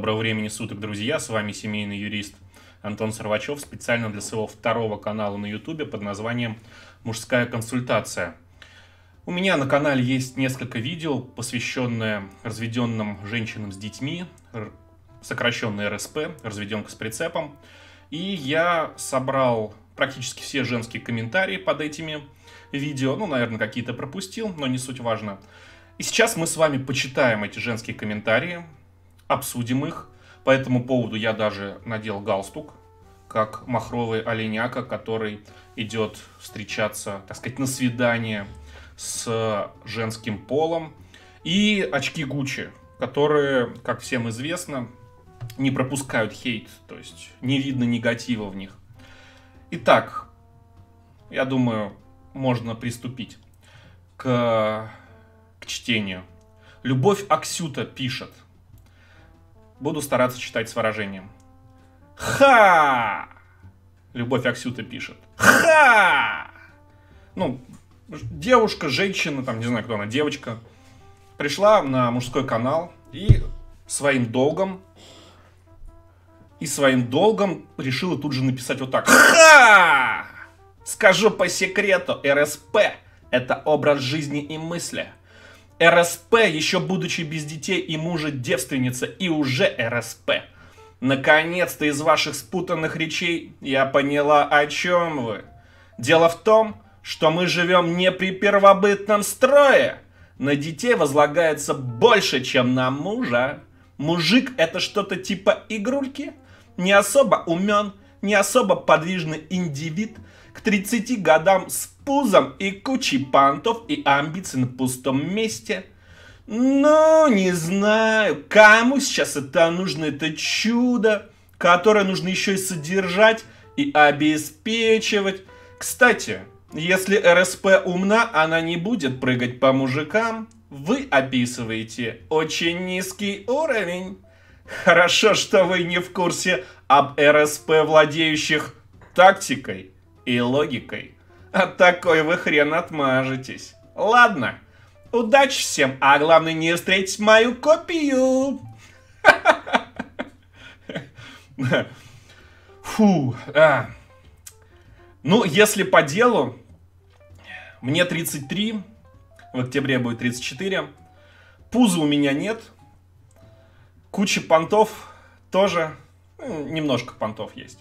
Доброго времени суток, друзья. С вами семейный юрист Антон Сорвачев специально для своего второго канала на ютубе под названием «Мужская консультация». У меня на канале есть несколько видео, посвященные разведенным женщинам с детьми, сокращенный РСП, разведенка с прицепом. И я собрал практически все женские комментарии под этими видео. Ну, наверное, какие-то пропустил, но не суть важно. И сейчас мы с вами почитаем эти женские комментарии, обсудим их. По этому поводу я даже надел галстук, как махровый оленяка, который идет встречаться, так сказать, на свидание с женским полом. И очки Гуччи, которые, как всем известно, не пропускают хейт, то есть не видно негатива в них. Итак, я думаю, можно приступить к к чтению. Любовь Аксюта пишет. Буду стараться читать с выражением. Ха! Любовь Аксюта пишет. Ха! Ну, девушка, женщина, там, не знаю, кто она, девочка, пришла на мужской канал и своим долгом и своим долгом решила тут же написать вот так. Ха! Скажу по секрету, РСП – это образ жизни и мысли – РСП, еще будучи без детей и мужа девственница, и уже РСП. Наконец-то из ваших спутанных речей я поняла, о чем вы. Дело в том, что мы живем не при первобытном строе. На детей возлагается больше, чем на мужа. Мужик это что-то типа игрульки, не особо умен, не особо подвижный индивид, к 30 годам с пузом и кучей пантов и амбиций на пустом месте. Ну, не знаю, кому сейчас это нужно, это чудо, которое нужно еще и содержать и обеспечивать. Кстати, если РСП умна, она не будет прыгать по мужикам. Вы описываете очень низкий уровень. Хорошо, что вы не в курсе об РСП, владеющих тактикой и логикой. От такой вы хрен отмажетесь. Ладно, удачи всем, а главное не встретить мою копию. Фу. А. Ну, если по делу, мне 33, в октябре будет 34. Пуза у меня нет. Куча понтов тоже. Ну, немножко понтов есть.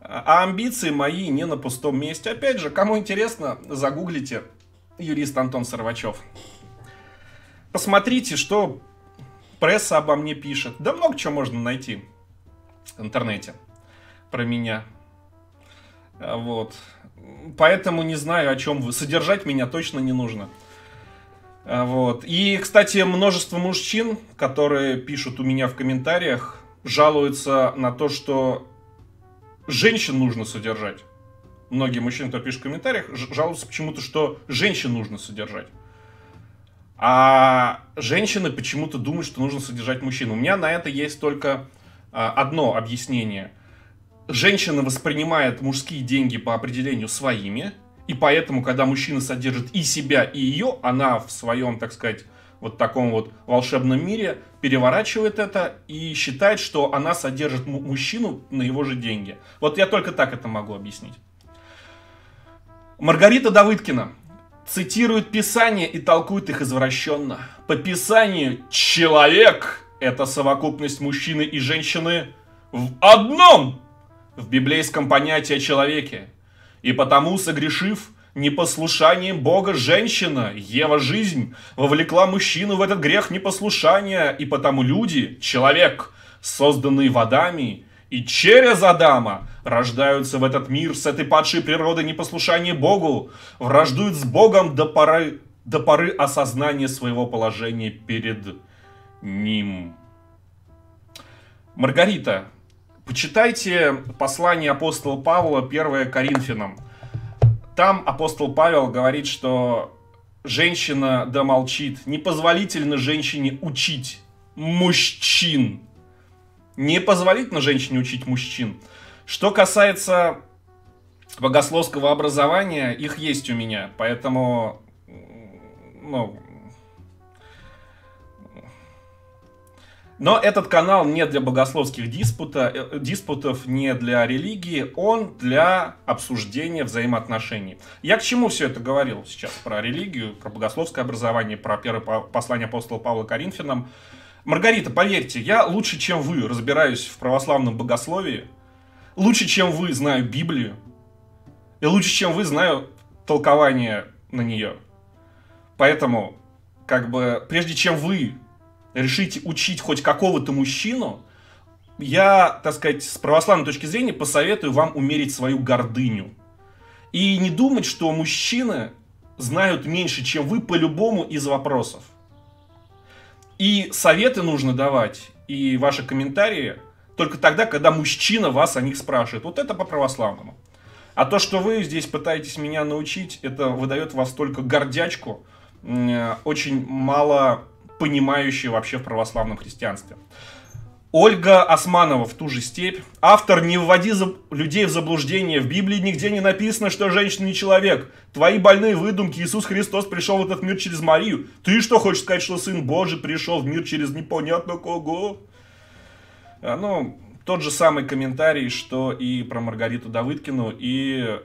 А амбиции мои не на пустом месте. Опять же, кому интересно, загуглите юрист Антон Сорвачев. Посмотрите, что пресса обо мне пишет. Да много чего можно найти в интернете про меня. А, вот. Поэтому не знаю, о чем вы. Содержать меня точно не нужно. А, вот. И, кстати, множество мужчин, которые пишут у меня в комментариях, жалуются на то, что женщин нужно содержать. Многие мужчины, кто пишет в комментариях, жалуются почему-то, что женщин нужно содержать. А женщины почему-то думают, что нужно содержать мужчин. У меня на это есть только а, одно объяснение. Женщина воспринимает мужские деньги по определению своими, и поэтому, когда мужчина содержит и себя, и ее, она в своем, так сказать, вот таком вот волшебном мире, переворачивает это и считает, что она содержит мужчину на его же деньги. Вот я только так это могу объяснить. Маргарита Давыдкина цитирует Писание и толкует их извращенно. По Писанию человек – это совокупность мужчины и женщины в одном в библейском понятии о человеке. И потому, согрешив, непослушанием Бога женщина, Ева жизнь, вовлекла мужчину в этот грех непослушания, и потому люди, человек, созданный водами, и через Адама рождаются в этот мир с этой падшей природой непослушания Богу, враждуют с Богом до поры, до поры осознания своего положения перед Ним. Маргарита, почитайте послание апостола Павла, 1 Коринфянам. Там апостол Павел говорит, что женщина да молчит. Непозволительно женщине учить мужчин. Непозволительно женщине учить мужчин. Что касается богословского образования, их есть у меня. Поэтому, ну, Но этот канал не для богословских диспута, э, диспутов, не для религии, он для обсуждения взаимоотношений. Я к чему все это говорил сейчас? Про религию, про богословское образование, про первое послание апостола Павла Коринфянам. Маргарита, поверьте, я лучше, чем вы, разбираюсь в православном богословии, лучше, чем вы, знаю Библию, и лучше, чем вы, знаю толкование на нее. Поэтому, как бы, прежде чем вы решите учить хоть какого-то мужчину, я, так сказать, с православной точки зрения посоветую вам умерить свою гордыню. И не думать, что мужчины знают меньше, чем вы по любому из вопросов. И советы нужно давать, и ваши комментарии только тогда, когда мужчина вас о них спрашивает. Вот это по православному. А то, что вы здесь пытаетесь меня научить, это выдает вас только гордячку, очень мало понимающие вообще в православном христианстве. Ольга Османова в ту же степь. Автор «Не вводи за... людей в заблуждение». В Библии нигде не написано, что женщина не человек. Твои больные выдумки. Иисус Христос пришел в этот мир через Марию. Ты что, хочешь сказать, что Сын Божий пришел в мир через непонятно кого? А, ну, тот же самый комментарий, что и про Маргариту Давыдкину. И э,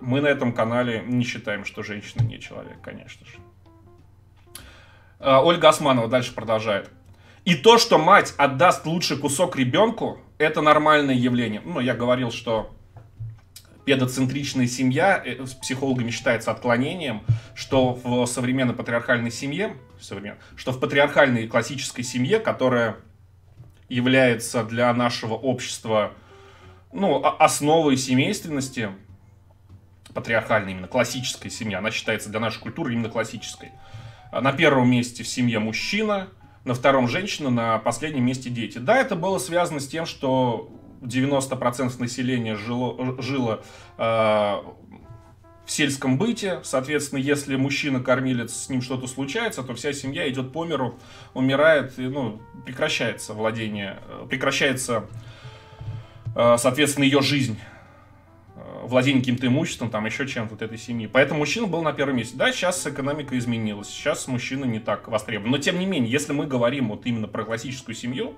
мы на этом канале не считаем, что женщина не человек, конечно же. А, Ольга Османова дальше продолжает. И то, что мать отдаст лучший кусок ребенку, это нормальное явление. Ну, я говорил, что педоцентричная семья э, с психологами считается отклонением, что в современной патриархальной семье, что в патриархальной классической семье, которая является для нашего общества ну, основой семейственности, патриархальной именно, классическая семья, она считается для нашей культуры именно классической – на первом месте в семье мужчина, на втором женщина, на последнем месте дети. Да, это было связано с тем, что 90% населения жило, жило э, в сельском быте. Соответственно, если мужчина-кормилец, с ним что-то случается, то вся семья идет по миру, умирает, и, ну, прекращается владение, э, прекращается, э, соответственно, ее жизнь владение каким-то имуществом, там еще чем-то вот этой семьи. Поэтому мужчина был на первом месте. Да, сейчас экономика изменилась, сейчас мужчина не так востребован. Но тем не менее, если мы говорим вот именно про классическую семью,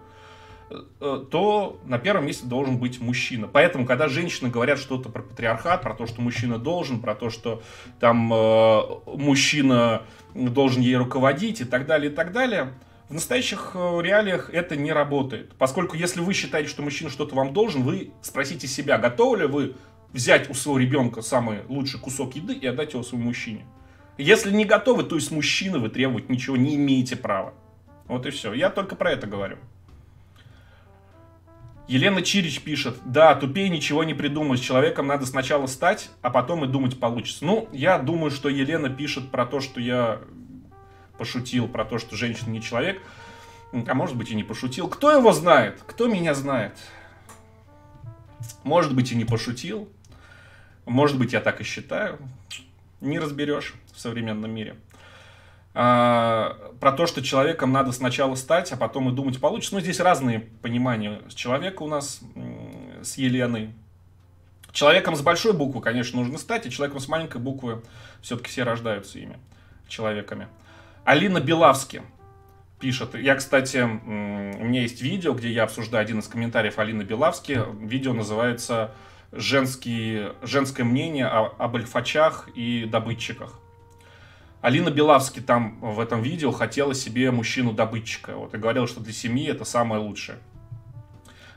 э, э, то на первом месте должен быть мужчина. Поэтому, когда женщины говорят что-то про патриархат, про то, что мужчина должен, про то, что там э, мужчина должен ей руководить и так далее, и так далее, в настоящих э, реалиях это не работает. Поскольку если вы считаете, что мужчина что-то вам должен, вы спросите себя, готовы ли вы взять у своего ребенка самый лучший кусок еды и отдать его своему мужчине. Если не готовы, то и мужчины вы требовать ничего не имеете права. Вот и все. Я только про это говорю. Елена Чирич пишет, да, тупее ничего не придумаешь, человеком надо сначала стать, а потом и думать получится. Ну, я думаю, что Елена пишет про то, что я пошутил, про то, что женщина не человек, а может быть и не пошутил. Кто его знает? Кто меня знает? Может быть и не пошутил, может быть, я так и считаю. Не разберешь в современном мире. А, про то, что человеком надо сначала стать, а потом и думать получится. Ну, здесь разные понимания человека у нас с Еленой. Человеком с большой буквы, конечно, нужно стать, и человеком с маленькой буквы все-таки все рождаются ими, человеками. Алина Белавски пишет. Я, кстати, у меня есть видео, где я обсуждаю один из комментариев Алины Белавски. Видео называется женские, женское мнение о, об альфачах и добытчиках. Алина Белавски там в этом видео хотела себе мужчину-добытчика. Вот, и говорила, что для семьи это самое лучшее.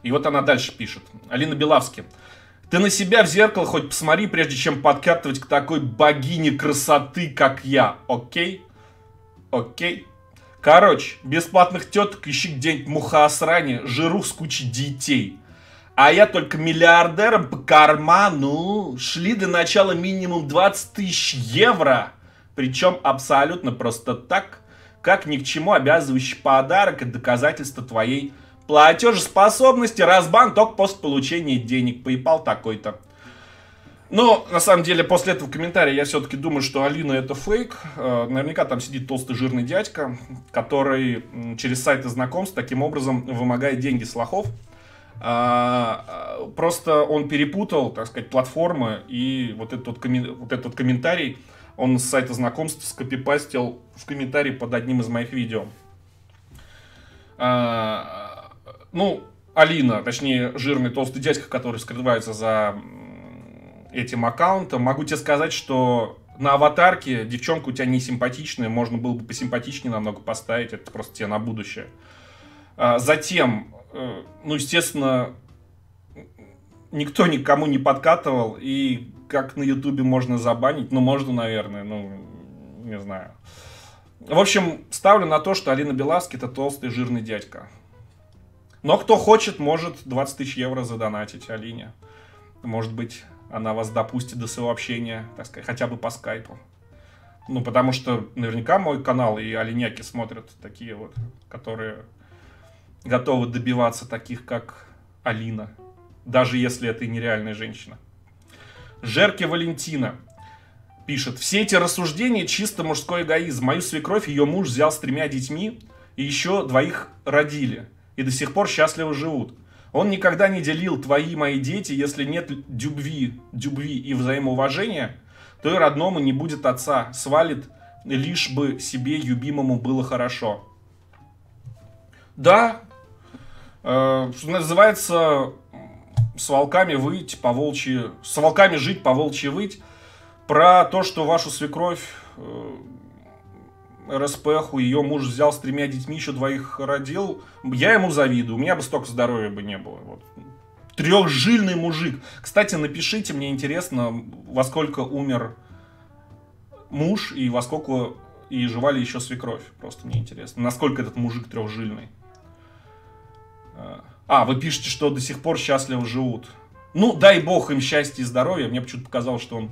И вот она дальше пишет. Алина Белавски. Ты на себя в зеркало хоть посмотри, прежде чем подкатывать к такой богине красоты, как я. Окей? Окей? Короче, бесплатных теток ищи где-нибудь мухоосране, жиру с кучей детей. А я только миллиардером по карману. Шли до начала минимум 20 тысяч евро. Причем абсолютно просто так, как ни к чему обязывающий подарок и доказательство твоей платежеспособности. Разбан только после получения денег. PayPal такой-то. Но, на самом деле, после этого комментария я все-таки думаю, что Алина это фейк. Э, наверняка там сидит толстый жирный дядька, который через сайты знакомств таким образом вымогает деньги с лохов. А, просто он перепутал, так сказать, платформы, и вот этот, вот, вот этот комментарий он с сайта знакомств скопипастил в комментарий под одним из моих видео. А, ну, Алина, точнее, жирный толстый дядька, который скрывается за этим аккаунтом, могу тебе сказать, что на аватарке девчонка у тебя не симпатичная, можно было бы посимпатичнее намного поставить, это просто тебе на будущее. А, затем, ну, естественно, никто никому не подкатывал, и как на ютубе можно забанить, ну, можно, наверное, ну, не знаю. В общем, ставлю на то, что Алина Беласки это толстый жирный дядька. Но кто хочет, может 20 тысяч евро задонатить Алине. Может быть, она вас допустит до своего общения, так сказать, хотя бы по скайпу. Ну, потому что наверняка мой канал и оленяки смотрят такие вот, которые готовы добиваться таких, как Алина. Даже если это и нереальная женщина. Жерки Валентина пишет. Все эти рассуждения чисто мужской эгоизм. Мою свекровь ее муж взял с тремя детьми и еще двоих родили. И до сих пор счастливо живут. Он никогда не делил твои мои дети, если нет дюбви, дюбви и взаимоуважения, то и родному не будет отца, свалит, лишь бы себе любимому было хорошо. Да, э, что называется, с волками выть, по волчьи, с волками жить, по волчьи выть. Про то, что вашу свекровь э, РСПХу, ее муж взял с тремя детьми, еще двоих родил. Я ему завидую, у меня бы столько здоровья бы не было. Вот. Трехжильный мужик. Кстати, напишите, мне интересно, во сколько умер муж и во сколько и жива ли еще свекровь. Просто мне интересно, насколько этот мужик трехжильный. А, вы пишете, что до сих пор счастливо живут. Ну, дай бог им счастья и здоровья. Мне почему-то показалось, что он,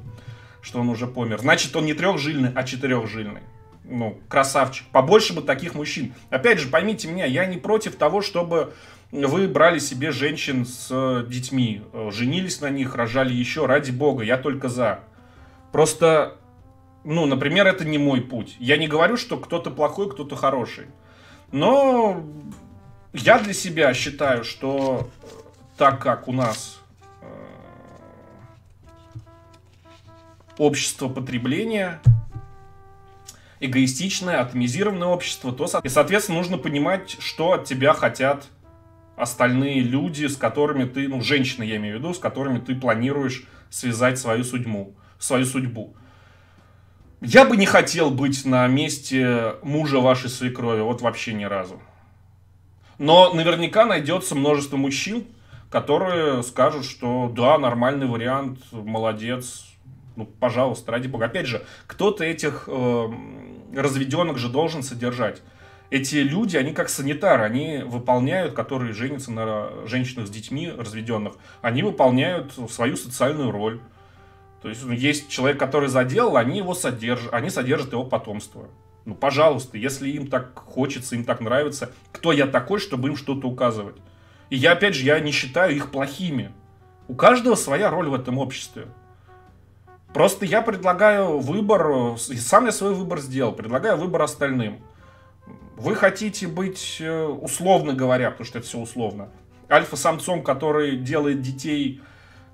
что он уже помер. Значит, он не трехжильный, а четырехжильный ну, красавчик. Побольше бы таких мужчин. Опять же, поймите меня, я не против того, чтобы вы брали себе женщин с э, детьми, э, женились на них, рожали еще, ради бога, я только за. Просто, ну, например, это не мой путь. Я не говорю, что кто-то плохой, кто-то хороший. Но я для себя считаю, что так как у нас э, общество потребления, эгоистичное, атомизированное общество, то, и, соответственно, нужно понимать, что от тебя хотят остальные люди, с которыми ты, ну, женщины, я имею в виду, с которыми ты планируешь связать свою судьбу. Свою судьбу. Я бы не хотел быть на месте мужа вашей свекрови, вот вообще ни разу. Но наверняка найдется множество мужчин, которые скажут, что да, нормальный вариант, молодец, ну, пожалуйста, ради бога. Опять же, кто-то этих э, разведенных же должен содержать. Эти люди, они как санитары, они выполняют, которые женятся на женщинах с детьми разведенных, они выполняют свою социальную роль. То есть ну, есть человек, который заделал, они его содержат, они содержат его потомство. Ну, пожалуйста, если им так хочется, им так нравится, кто я такой, чтобы им что-то указывать? И я, опять же, я не считаю их плохими. У каждого своя роль в этом обществе. Просто я предлагаю выбор, сам я свой выбор сделал, предлагаю выбор остальным. Вы хотите быть, э, условно говоря, потому что это все условно, альфа-самцом, который делает детей,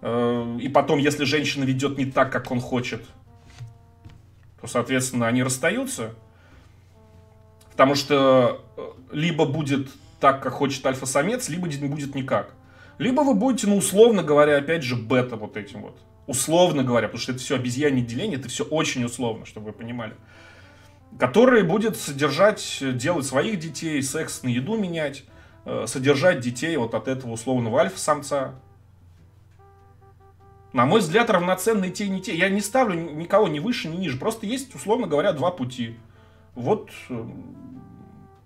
э, и потом, если женщина ведет не так, как он хочет, то, соответственно, они расстаются. Потому что э, либо будет так, как хочет альфа-самец, либо не будет никак. Либо вы будете, ну, условно говоря, опять же, бета вот этим вот условно говоря, потому что это все обезьянье деление, это все очень условно, чтобы вы понимали, который будет содержать, делать своих детей, секс на еду менять, э, содержать детей вот от этого условного альфа-самца. На мой взгляд, равноценные те и не те. Я не ставлю никого ни выше, ни ниже. Просто есть, условно говоря, два пути. Вот, э,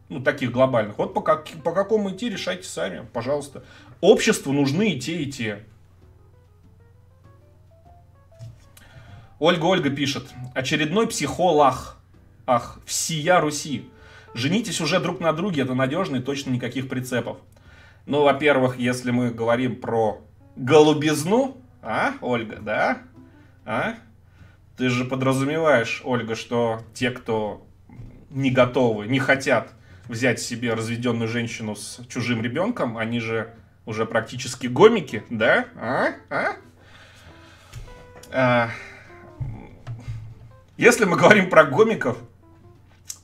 ну, таких глобальных. Вот по, как, по какому идти, решайте сами, пожалуйста. Обществу нужны и те, и те. Ольга Ольга пишет. Очередной психолог. Ах, всея Руси. Женитесь уже друг на друге, это надежно и точно никаких прицепов. Ну, во-первых, если мы говорим про голубизну, а, Ольга, да? А? Ты же подразумеваешь, Ольга, что те, кто не готовы, не хотят взять себе разведенную женщину с чужим ребенком, они же уже практически гомики, да? А? А? а если мы говорим про гомиков,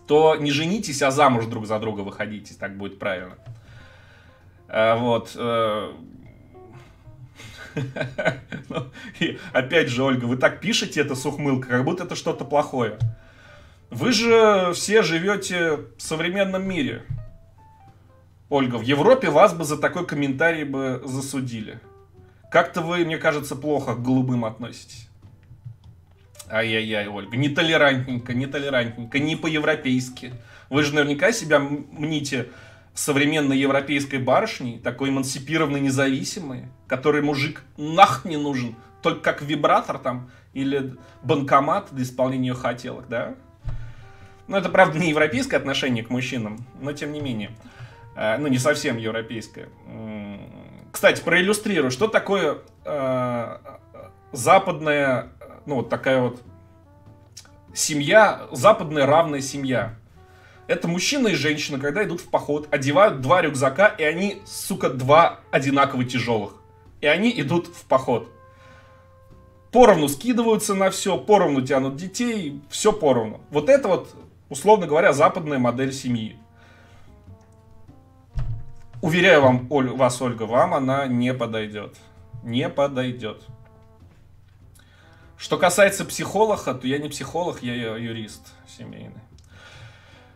то не женитесь, а замуж друг за друга выходите, так будет правильно. А, вот. Э, ну, опять же, Ольга, вы так пишете это с ухмылкой, как будто это что-то плохое. Вы же все живете в современном мире. Ольга, в Европе вас бы за такой комментарий бы засудили. Как-то вы, мне кажется, плохо к голубым относитесь. Ай-яй-яй, Ольга, нетолерантненько, нетолерантненько, не по-европейски. Вы же наверняка себя мните современной европейской барышней, такой эмансипированной, независимой, которой мужик нах не нужен, только как вибратор там или банкомат для исполнения ее хотелок, да? Ну, это, правда, не европейское отношение к мужчинам, но тем не менее. Э, ну, не совсем европейское. Кстати, проиллюстрирую, что такое э, западная, ну, вот такая вот семья, западная равная семья. Это мужчина и женщина, когда идут в поход, одевают два рюкзака, и они, сука, два одинаково тяжелых. И они идут в поход. Поровну скидываются на все, поровну тянут детей, все поровну. Вот это вот, условно говоря, западная модель семьи. Уверяю вам, Оль, вас, Ольга, вам она не подойдет. Не подойдет. Что касается психолога, то я не психолог, я юрист семейный.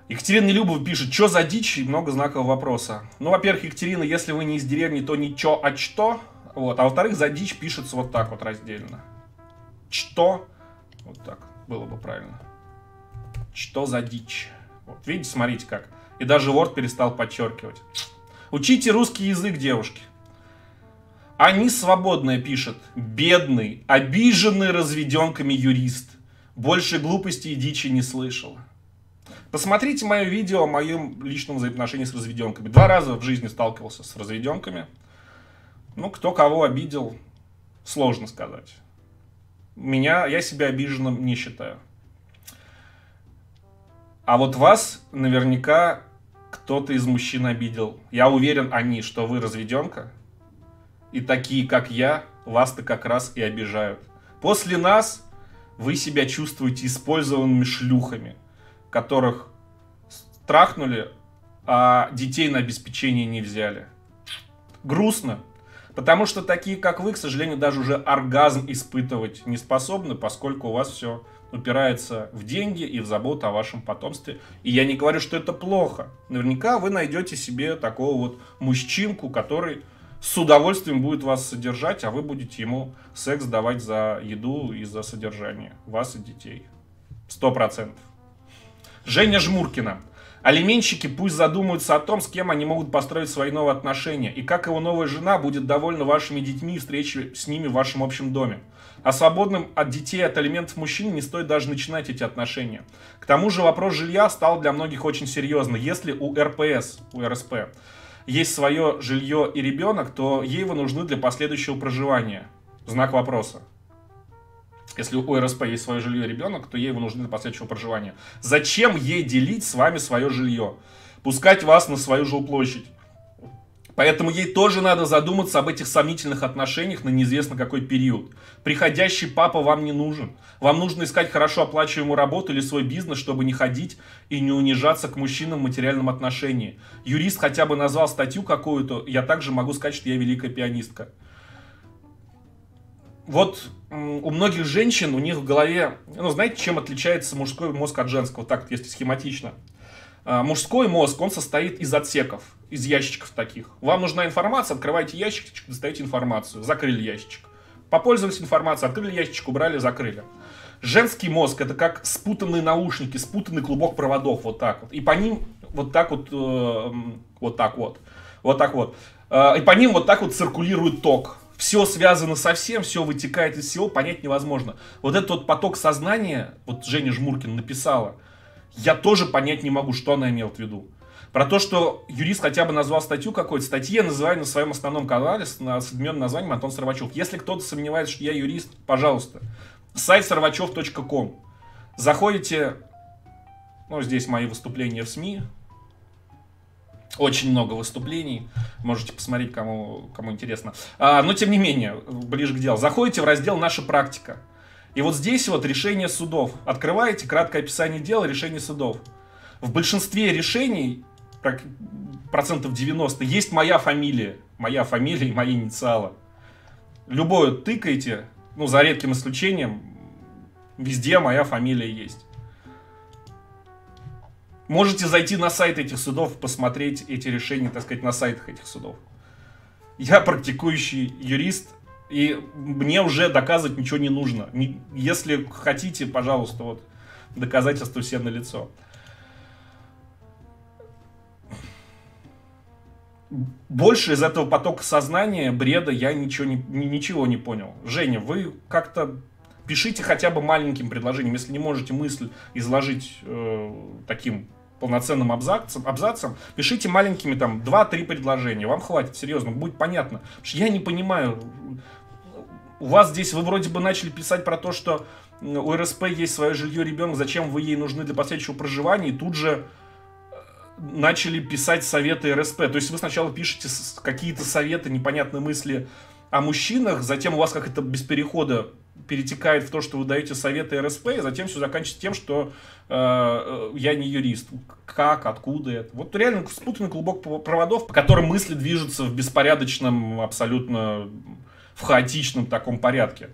Екатерина Нелюбова пишет, что за дичь и много знаков вопроса. Ну, во-первых, Екатерина, если вы не из деревни, то не чё, а что. Вот. А во-вторых, за дичь пишется вот так вот раздельно. Что? Вот так было бы правильно. Что за дичь? Вот, видите, смотрите как. И даже Word перестал подчеркивать. Учите русский язык, девушки. Они свободное пишет. Бедный, обиженный разведенками юрист. Больше глупости и дичи не слышал. Посмотрите мое видео о моем личном взаимоотношении с разведенками. Два раза в жизни сталкивался с разведенками. Ну, кто кого обидел, сложно сказать. Меня, я себя обиженным не считаю. А вот вас наверняка кто-то из мужчин обидел. Я уверен, они, что вы разведенка. И такие, как я, вас-то как раз и обижают. После нас вы себя чувствуете использованными шлюхами, которых страхнули, а детей на обеспечение не взяли. Грустно. Потому что такие, как вы, к сожалению, даже уже оргазм испытывать не способны, поскольку у вас все упирается в деньги и в заботу о вашем потомстве. И я не говорю, что это плохо. Наверняка вы найдете себе такого вот мужчинку, который с удовольствием будет вас содержать, а вы будете ему секс давать за еду и за содержание вас и детей. Сто процентов. Женя Жмуркина. Алименщики пусть задумаются о том, с кем они могут построить свои новые отношения, и как его новая жена будет довольна вашими детьми и встречей с ними в вашем общем доме. А свободным от детей от алиментов мужчине не стоит даже начинать эти отношения. К тому же вопрос жилья стал для многих очень серьезно. Если у РПС, у РСП, есть свое жилье и ребенок, то ей его нужны для последующего проживания. Знак вопроса. Если у РСП есть свое жилье и ребенок, то ей его нужны для последующего проживания. Зачем ей делить с вами свое жилье? Пускать вас на свою жилплощадь. Поэтому ей тоже надо задуматься об этих сомнительных отношениях на неизвестно какой период. Приходящий папа вам не нужен. Вам нужно искать хорошо оплачиваемую работу или свой бизнес, чтобы не ходить и не унижаться к мужчинам в материальном отношении. Юрист хотя бы назвал статью какую-то, я также могу сказать, что я великая пианистка вот у многих женщин, у них в голове, ну, знаете, чем отличается мужской мозг от женского, так, если схематично. А, мужской мозг, он состоит из отсеков, из ящичков таких. Вам нужна информация, открываете ящичек, достаете информацию, закрыли ящичек. Попользовались информацией, открыли ящичек, убрали, закрыли. Женский мозг это как спутанные наушники, спутанный клубок проводов, вот так вот. И по ним вот так вот, э, вот так вот, вот так вот. Э, и по ним вот так вот циркулирует ток все связано со всем, все вытекает из всего, понять невозможно. Вот этот вот поток сознания, вот Женя Жмуркин написала, я тоже понять не могу, что она имела в виду. Про то, что юрист хотя бы назвал статью какой-то, статьи я называю на своем основном канале с одноименным названием Антон Сорвачев. Если кто-то сомневается, что я юрист, пожалуйста, сайт сорвачев.ком. Заходите, ну, здесь мои выступления в СМИ, очень много выступлений. Можете посмотреть, кому, кому интересно. А, но тем не менее, ближе к делу. Заходите в раздел «Наша практика». И вот здесь вот решение судов. Открываете краткое описание дела, решение судов. В большинстве решений, процентов 90, есть моя фамилия. Моя фамилия и мои инициалы. Любое тыкаете, ну, за редким исключением, везде моя фамилия есть. Можете зайти на сайт этих судов, посмотреть эти решения, так сказать, на сайтах этих судов. Я практикующий юрист, и мне уже доказывать ничего не нужно. Если хотите, пожалуйста, вот доказательства все на лицо. Больше из этого потока сознания, бреда, я ничего не, ничего не понял. Женя, вы как-то пишите хотя бы маленьким предложением, если не можете мысль изложить э, таким полноценным абзацем, абзацем, пишите маленькими там 2-3 предложения, вам хватит, серьезно, будет понятно. Я не понимаю, у вас здесь, вы вроде бы начали писать про то, что у РСП есть свое жилье ребенок, зачем вы ей нужны для последующего проживания, и тут же э, начали писать советы РСП. То есть вы сначала пишете какие-то советы, непонятные мысли о мужчинах, затем у вас как это без перехода перетекает в то, что вы даете советы РСП, и затем все заканчивается тем, что э, э, я не юрист. Как, откуда это? Вот реально спутанный клубок проводов, по которым мысли движутся в беспорядочном, абсолютно в хаотичном таком порядке.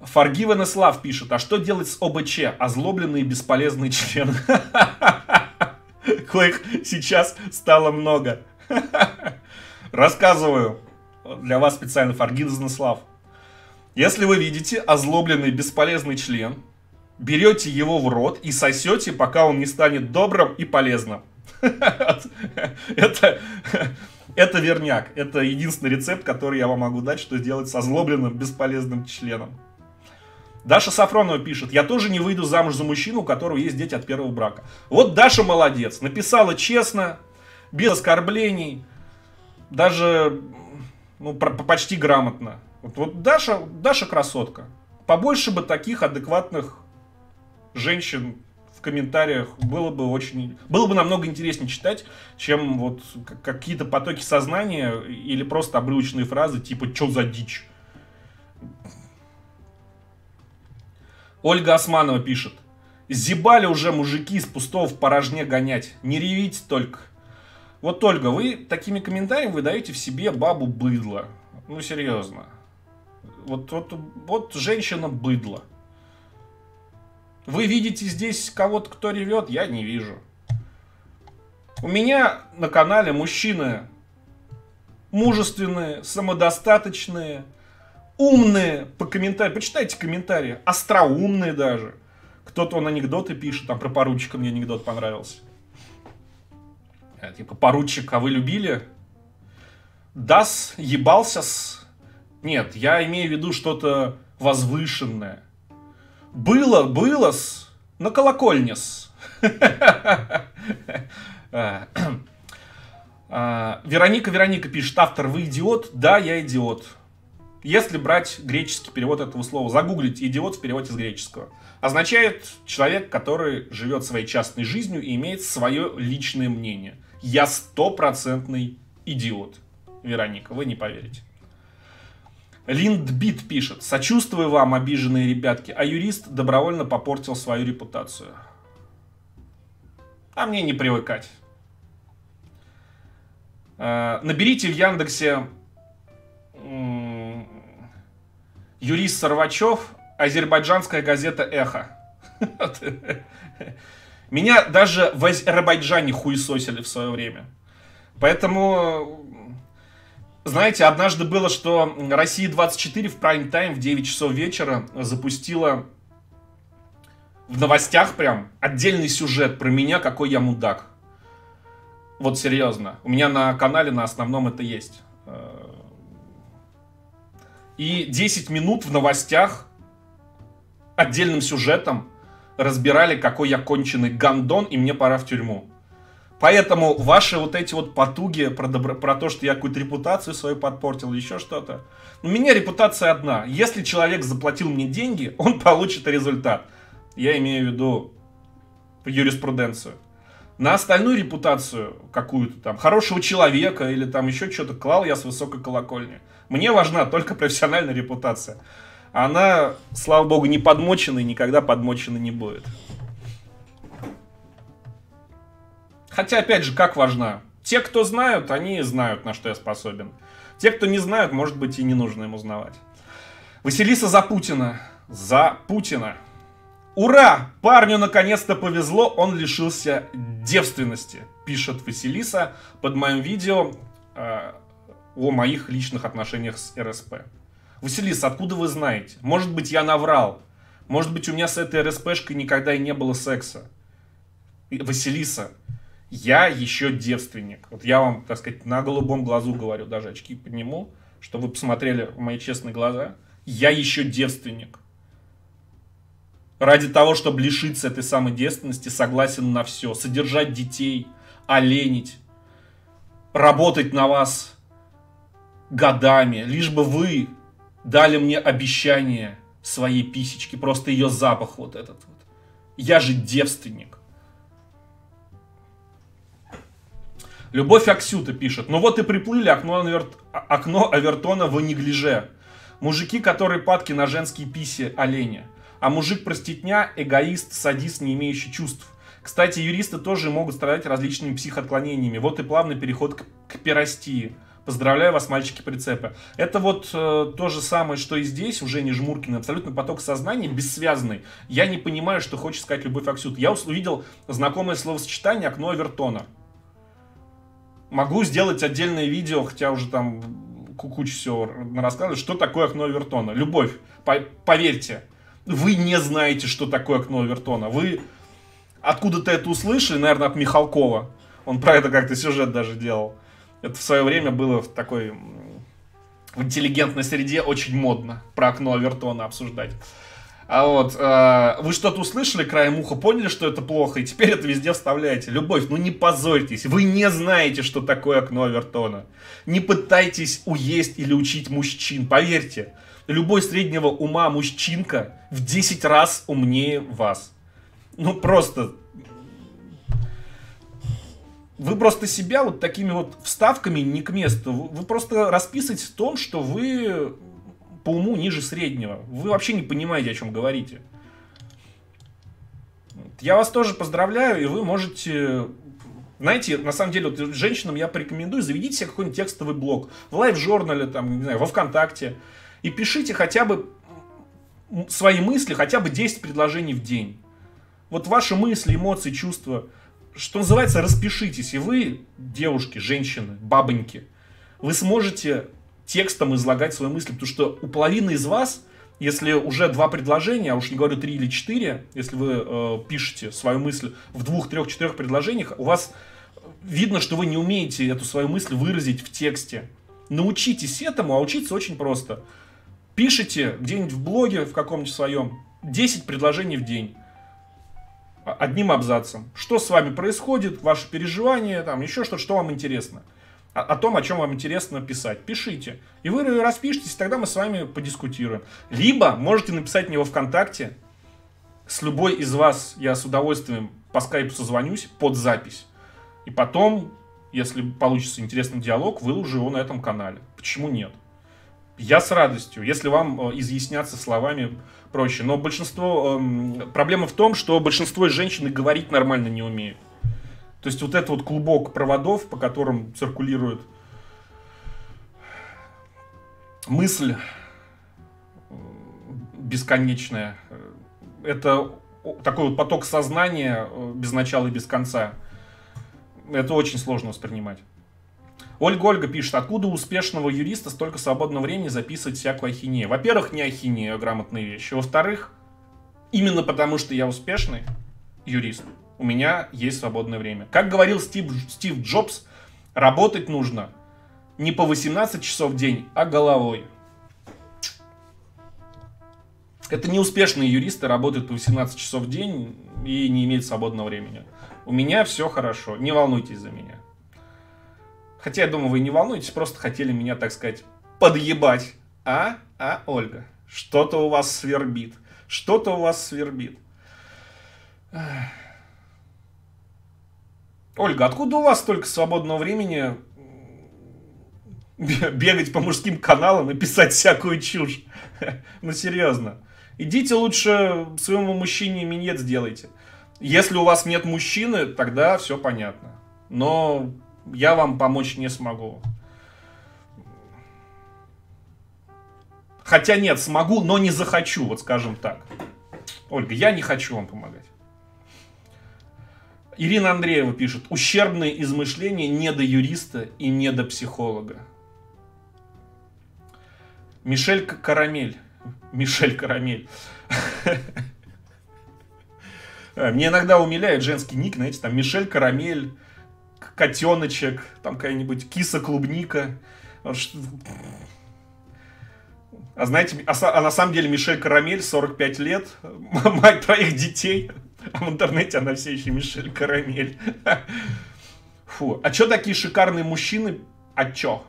Forgiven Слав пишет, а что делать с ОБЧ? Озлобленные бесполезные члены. Коих сейчас стало много. Рассказываю для вас специально Forgiven Слав. Если вы видите озлобленный бесполезный член, берете его в рот и сосете, пока он не станет добрым и полезным. Это, это верняк. Это единственный рецепт, который я вам могу дать, что сделать со злобленным бесполезным членом. Даша Сафронова пишет, я тоже не выйду замуж за мужчину, у которого есть дети от первого брака. Вот Даша молодец, написала честно, без оскорблений, даже ну, почти грамотно. Вот, вот Даша, Даша красотка. Побольше бы таких адекватных женщин комментариях было бы очень... Было бы намного интереснее читать, чем вот какие-то потоки сознания или просто обрывочные фразы типа «Чё за дичь?». Ольга Османова пишет. Зибали уже мужики из пустого в порожне гонять. Не ревите только. Вот, Ольга, вы такими комментариями вы даете в себе бабу быдло. Ну, серьезно. Вот, вот, вот женщина быдло. Вы видите здесь кого-то, кто ревет? Я не вижу. У меня на канале мужчины мужественные, самодостаточные, умные по комментариям. Почитайте комментарии. Остроумные даже. Кто-то он анекдоты пишет. Там про поручика мне анекдот понравился. А, типа, поручик, а вы любили? Дас ебался с... Нет, я имею в виду что-то возвышенное. Было, было с... На колокольне с. А, а, Вероника, Вероника пишет, автор, вы идиот? Да, я идиот. Если брать греческий перевод этого слова, загуглить идиот в переводе с греческого. Означает человек, который живет своей частной жизнью и имеет свое личное мнение. Я стопроцентный идиот. Вероника, вы не поверите. Линдбит пишет. Сочувствую вам, обиженные ребятки, а юрист добровольно попортил свою репутацию. А мне не привыкать. Э, наберите в Яндексе юрист Сорвачев, азербайджанская газета «Эхо». Меня даже в Азербайджане хуесосили в свое время. Поэтому, знаете, однажды было, что Россия-24 в прайм-тайм в 9 часов вечера запустила в новостях прям отдельный сюжет про меня, какой я мудак. Вот серьезно. У меня на канале на основном это есть. И 10 минут в новостях отдельным сюжетом разбирали, какой я конченый гандон, и мне пора в тюрьму. Поэтому ваши вот эти вот потуги про, добро, про то, что я какую-то репутацию свою подпортил, еще что-то. У меня репутация одна. Если человек заплатил мне деньги, он получит результат. Я имею в виду юриспруденцию. На остальную репутацию какую-то там, хорошего человека или там еще что-то клал я с высокой колокольни. Мне важна только профессиональная репутация она, слава богу, не подмочена и никогда подмочена не будет. Хотя, опять же, как важна? Те, кто знают, они знают, на что я способен. Те, кто не знают, может быть, и не нужно им узнавать. Василиса за Путина. За Путина. Ура! Парню наконец-то повезло, он лишился девственности, пишет Василиса под моим видео э, о моих личных отношениях с РСП. Василиса, откуда вы знаете? Может быть, я наврал. Может быть, у меня с этой РСПшкой никогда и не было секса. Василиса, я еще девственник. Вот я вам, так сказать, на голубом глазу говорю, даже очки подниму, чтобы вы посмотрели в мои честные глаза. Я еще девственник. Ради того, чтобы лишиться этой самой девственности, согласен на все. Содержать детей, оленить, работать на вас годами, лишь бы вы дали мне обещание своей писечки, просто ее запах вот этот вот. Я же девственник. Любовь Аксюта пишет. Ну вот и приплыли окно, аверт... окно Авертона в неглиже. Мужики, которые падки на женские писи оленя. А мужик проститня, эгоист, садист, не имеющий чувств. Кстати, юристы тоже могут страдать различными психоотклонениями. Вот и плавный переход к, к перостии. Поздравляю вас, мальчики прицепы. Это вот э, то же самое, что и здесь, уже не Жмуркин, абсолютно поток сознания, бессвязный. Я не понимаю, что хочет сказать Любовь Аксют. Я увидел знакомое словосочетание «окно Авертона». Могу сделать отдельное видео, хотя уже там куча всего рассказывать, что такое окно Авертона. Любовь, по поверьте, вы не знаете, что такое окно Авертона. Вы откуда-то это услышали, наверное, от Михалкова. Он про это как-то сюжет даже делал. Это в свое время было в такой в интеллигентной среде очень модно про окно Авертона обсуждать. А вот, э, вы что-то услышали краем уха, поняли, что это плохо, и теперь это везде вставляете. Любовь, ну не позорьтесь, вы не знаете, что такое окно Авертона. Не пытайтесь уесть или учить мужчин, поверьте. Любой среднего ума мужчинка в 10 раз умнее вас. Ну просто... Вы просто себя вот такими вот вставками не к месту. Вы просто расписываете в том, что вы по уму ниже среднего. Вы вообще не понимаете, о чем говорите. Я вас тоже поздравляю, и вы можете... Знаете, на самом деле, вот женщинам я порекомендую, заведите себе какой-нибудь текстовый блог в лайв-журнале, там, не знаю, во ВКонтакте, и пишите хотя бы свои мысли, хотя бы 10 предложений в день. Вот ваши мысли, эмоции, чувства, что называется, распишитесь, и вы, девушки, женщины, бабоньки, вы сможете текстом излагать свои мысли, потому что у половины из вас, если уже два предложения, а уж не говорю три или четыре, если вы э, пишете свою мысль в двух, трех, четырех предложениях, у вас видно, что вы не умеете эту свою мысль выразить в тексте. Научитесь этому, а учиться очень просто. Пишите где-нибудь в блоге в каком-нибудь своем 10 предложений в день одним абзацем. Что с вами происходит, ваши переживания, там еще что-то, что вам интересно о, том, о чем вам интересно писать. Пишите. И вы распишитесь, тогда мы с вами подискутируем. Либо можете написать мне во ВКонтакте. С любой из вас я с удовольствием по скайпу созвонюсь под запись. И потом, если получится интересный диалог, выложу его на этом канале. Почему нет? Я с радостью, если вам э, изъясняться словами проще. Но большинство... Эм, проблема в том, что большинство женщин говорить нормально не умеют. То есть вот этот вот клубок проводов, по которым циркулирует мысль бесконечная, это такой вот поток сознания э, без начала и без конца. Это очень сложно воспринимать. Ольга Ольга пишет, откуда у успешного юриста столько свободного времени записывать всякую ахинею? Во-первых, не ахинею, а грамотные вещи. Во-вторых, именно потому что я успешный юрист, у меня есть свободное время. Как говорил Стив, Стив Джобс, работать нужно не по 18 часов в день, а головой. Это неуспешные юристы работают по 18 часов в день и не имеют свободного времени. У меня все хорошо, не волнуйтесь за меня. Хотя, я думаю, вы не волнуетесь, просто хотели меня, так сказать, подъебать. А? А, Ольга? Что-то у вас свербит. Что-то у вас свербит. Ольга, откуда у вас столько свободного времени бегать по мужским каналам и писать всякую чушь? Ну, серьезно. Идите лучше своему мужчине минет сделайте. Если у вас нет мужчины, тогда все понятно. но я вам помочь не смогу. Хотя нет, смогу, но не захочу, вот скажем так. Ольга, я не хочу вам помогать. Ирина Андреева пишет, ущербные измышления не до юриста и не до психолога. Мишель Карамель. Мишель Карамель. Мне иногда умиляет женский ник, знаете, там Мишель Карамель, котеночек, там какая-нибудь киса клубника. А знаете, а, а на самом деле Мишель Карамель, 45 лет, мать троих детей, а в интернете она все еще Мишель Карамель. Фу, а чё такие шикарные мужчины? А чё?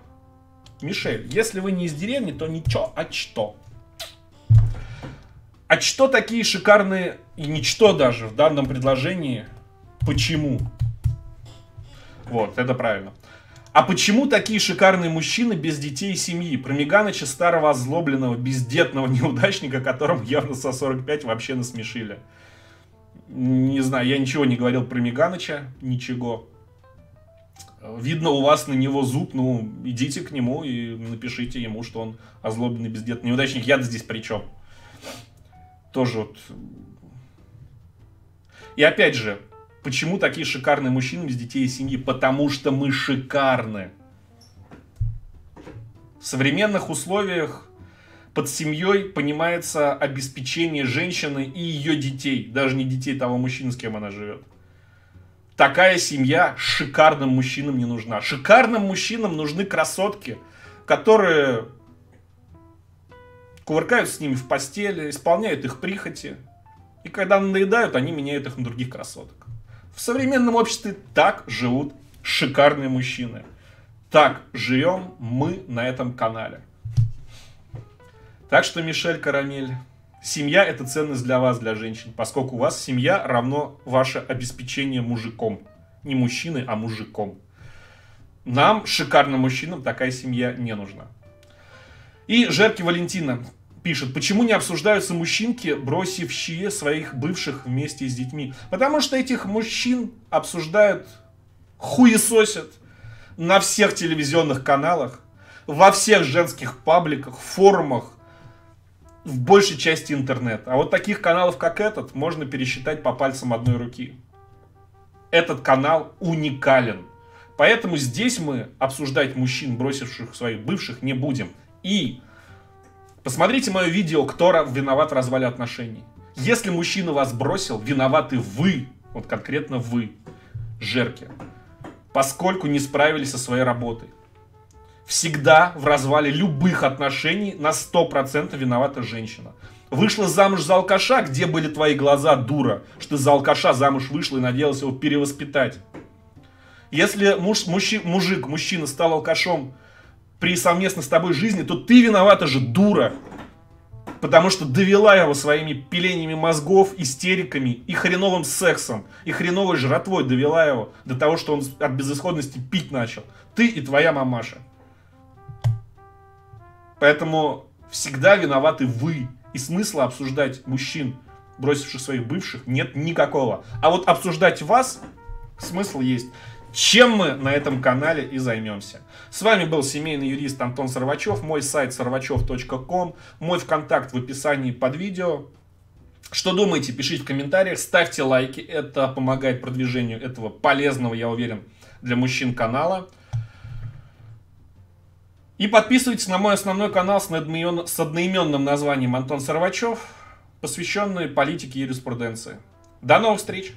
Мишель, если вы не из деревни, то ничего, а что? А что такие шикарные, и ничто даже в данном предложении, почему? Вот, это правильно. А почему такие шикарные мужчины без детей и семьи? Про Меганыча, старого озлобленного, бездетного неудачника, которым явно со 45 вообще насмешили. Не знаю, я ничего не говорил про Меганыча, ничего. Видно, у вас на него зуб, ну, идите к нему и напишите ему, что он озлобленный, бездетный неудачник. Я-то здесь при чем? Тоже вот... И опять же, Почему такие шикарные мужчины без детей и семьи? Потому что мы шикарны. В современных условиях под семьей понимается обеспечение женщины и ее детей, даже не детей того мужчины, с кем она живет. Такая семья шикарным мужчинам не нужна. Шикарным мужчинам нужны красотки, которые кувыркают с ними в постели, исполняют их прихоти. И когда надоедают, они меняют их на других красоток. В современном обществе так живут шикарные мужчины. Так живем мы на этом канале. Так что, Мишель Карамель, семья это ценность для вас, для женщин, поскольку у вас семья равно ваше обеспечение мужиком. Не мужчиной, а мужиком. Нам, шикарным мужчинам, такая семья не нужна. И Жерки Валентина пишет, почему не обсуждаются мужчинки, бросившие своих бывших вместе с детьми? Потому что этих мужчин обсуждают, хуесосят на всех телевизионных каналах, во всех женских пабликах, форумах, в большей части интернета. А вот таких каналов, как этот, можно пересчитать по пальцам одной руки. Этот канал уникален. Поэтому здесь мы обсуждать мужчин, бросивших своих бывших, не будем. И Посмотрите мое видео, кто виноват в развале отношений. Если мужчина вас бросил, виноваты вы, вот конкретно вы, жерки, поскольку не справились со своей работой. Всегда в развале любых отношений на 100% виновата женщина. Вышла замуж за алкаша, где были твои глаза, дура, что за алкаша замуж вышла и надеялась его перевоспитать. Если муж, мужчи, мужик, мужчина стал алкашом при совместно с тобой жизни, то ты виновата же, дура. Потому что довела его своими пилениями мозгов, истериками и хреновым сексом, и хреновой жратвой довела его до того, что он от безысходности пить начал. Ты и твоя мамаша. Поэтому всегда виноваты вы. И смысла обсуждать мужчин, бросивших своих бывших, нет никакого. А вот обсуждать вас смысл есть чем мы на этом канале и займемся. С вами был семейный юрист Антон Сорвачев, мой сайт сорвачев.ком, мой ВКонтакт в описании под видео. Что думаете, пишите в комментариях, ставьте лайки, это помогает продвижению этого полезного, я уверен, для мужчин канала. И подписывайтесь на мой основной канал с, одноименным названием Антон Сорвачев, посвященный политике и юриспруденции. До новых встреч!